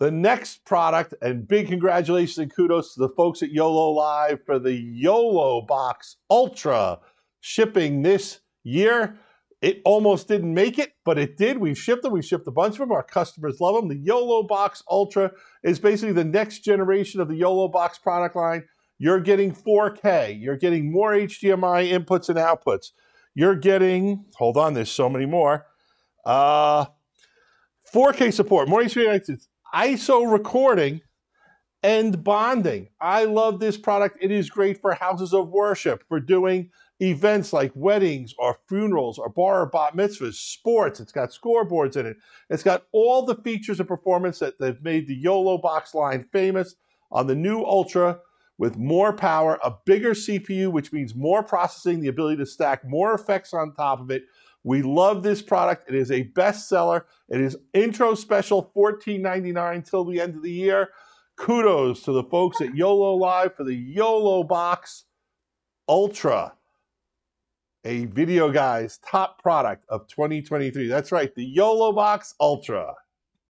the next product, and big congratulations and kudos to the folks at YoloLiv for the YoloBox Ultra shipping this year. It almost didn't make it, but it did. We've shipped them. We've shipped a bunch of them. Our customers love them. The YoloBox Ultra is basically the next generation of the YoloBox product line. You're getting 4K. You're getting more HDMI inputs and outputs. You're getting, hold on, there's so many more. Uh, 4K support, more HDMI, ISO recording, and bonding. I love this product. It is great for houses of worship, for doing events like weddings or funerals or bar or bat mitzvahs, sports. It's got scoreboards in it. It's got all the features and performance that they've made the YoloBox line famous on the new Ultra with more power, a bigger CPU, which means more processing, the ability to stack more effects on top of it. We love this product. It is a bestseller. It is intro special $14.99 till the end of the year. Kudos to the folks at YoloLiv for the YoloBox Ultra a Videoguys' top product of 2023. That's right, the YoloBox Ultra.